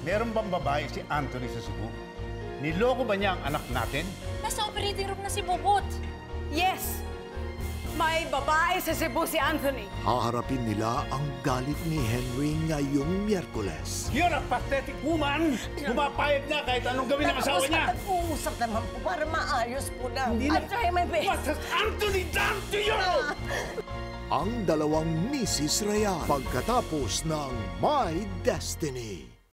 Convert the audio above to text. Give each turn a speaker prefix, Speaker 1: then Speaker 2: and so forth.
Speaker 1: meron bang babae si Anthony sa Cebu? Niloko ba niya ang anak natin?
Speaker 2: Nasa operating room na si Bobot.
Speaker 3: Yes! May babae sa Cebu si Anthony.
Speaker 4: Haharapin nila ang galit ni Henry ngayong Miyerkules.
Speaker 1: You're a pathetic woman! Pumapayag na kahit anong gawin ng asawa niya!
Speaker 5: Nag-uusap naman po para maayos po na.
Speaker 1: Hindi
Speaker 5: I'll
Speaker 1: na-
Speaker 5: try my best.
Speaker 1: What has Anthony done to you?
Speaker 4: Ang dalawang Mrs. Real pagkatapos ng My Destiny.